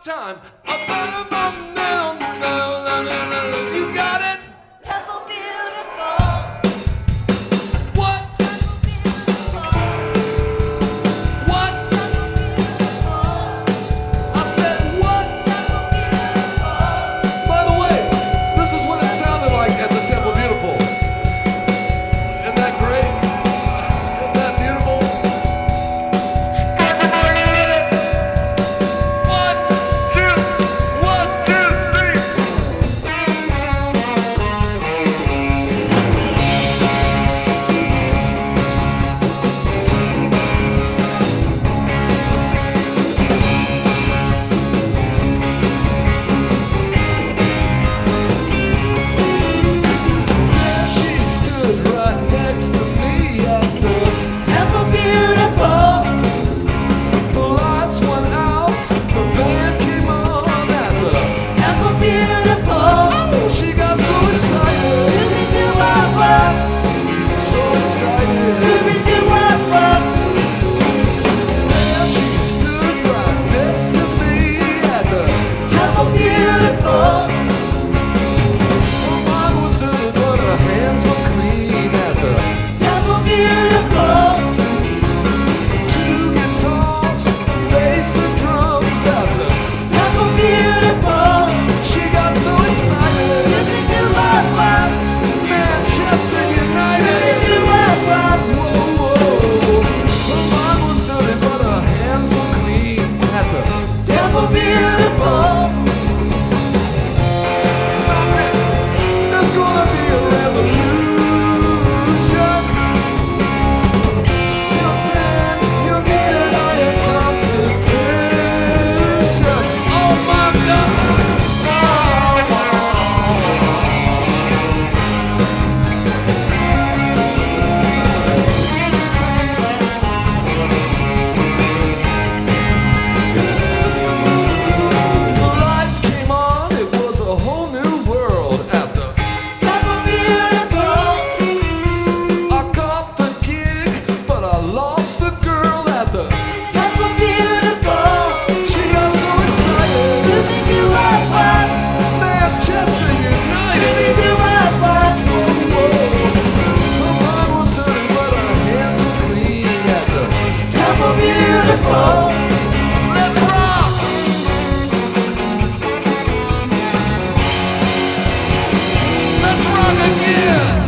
time. beautiful, beautiful. Let's rock again!